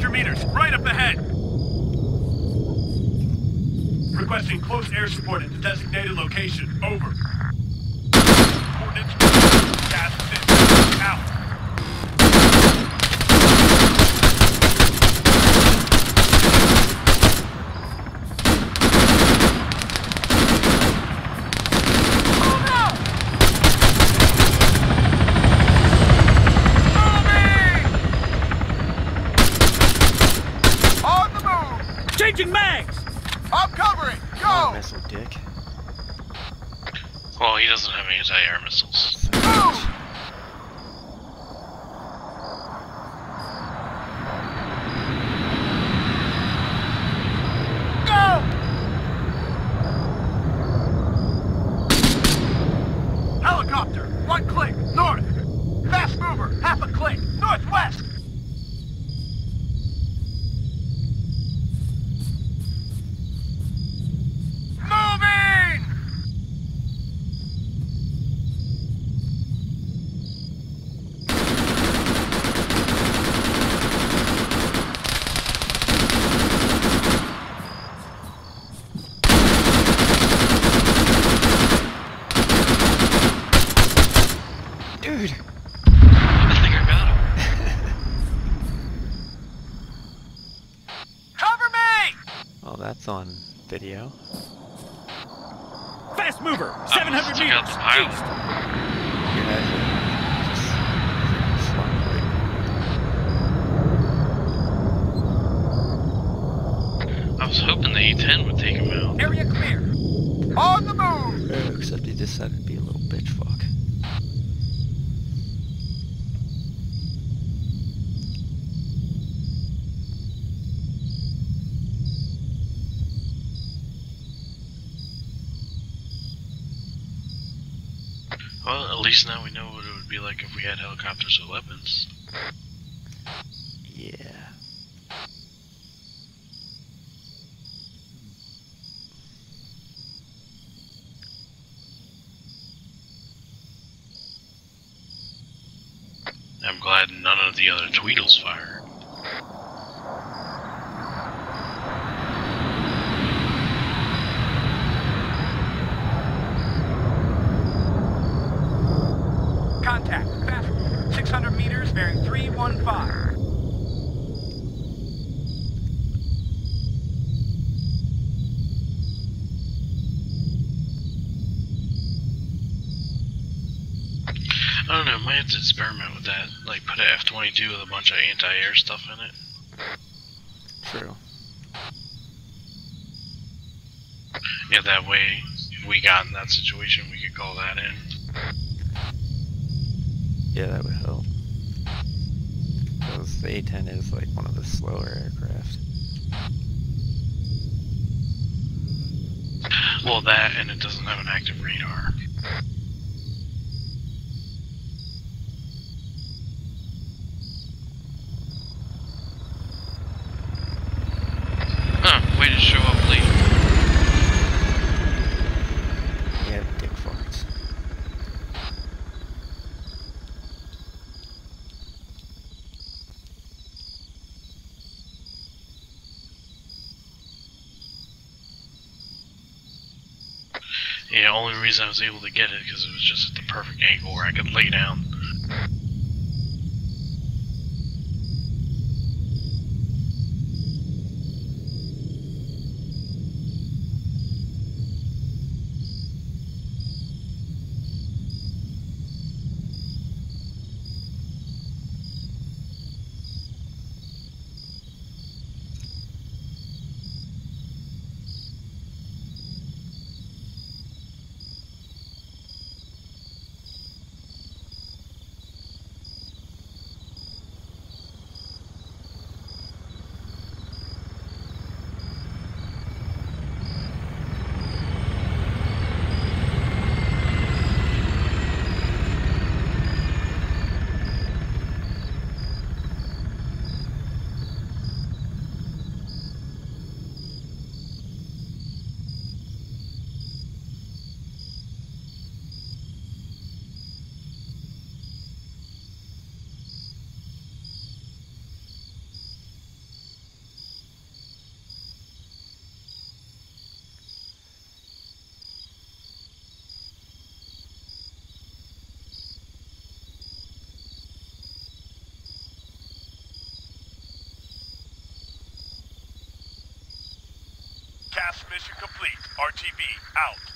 600 meters, right up ahead. Requesting close air support at the designated location. Over. Coordinates. Gas fit. Out. On the move! Changing mags! I'm covering! Oh, Go! missile dick. Well, he doesn't have any anti-air missiles. Move! Go! Helicopter, one click, north. Fast mover, half a click, northwest. Moving! Dude! I think I got him. Cover me! Oh, that's on video. Fast mover! I 700 must out meters! the pilot. East! You guys are just slung I was hoping the A-10 would take him out. Area clear. On the move! Except he decided to be a little bitch fuck. Well, at least now we know what it would be like if we had helicopters with weapons. Yeah. I'm glad none of the other Tweedles fire. I don't know, I might have to experiment with that. Like, put an F-22 with a bunch of anti-air stuff in it. True. Yeah, that way, if we got in that situation, we could call that in. Yeah, that would help. Because the A-10 is like one of the slower aircraft. Well, that, and it doesn't have an active radar. Huh, way to show up late. Yeah, dick farts. Yeah, only reason I was able to get it because it was just at the perfect angle where I could lay down. Mission complete. RTB out.